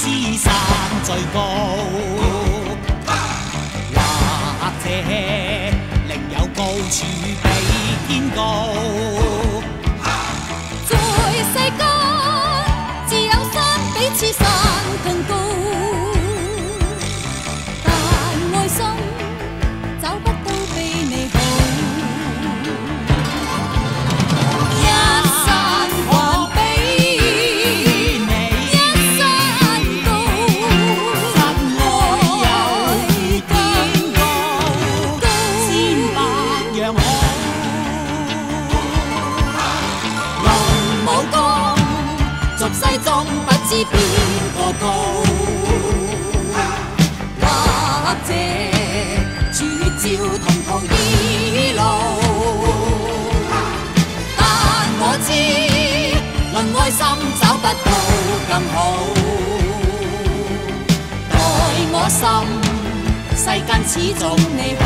狮山最高，或者另有高处比天高。世中不知边个高，或者处照同途异路，但我知论爱心找不到更好，待我心世间始终你好。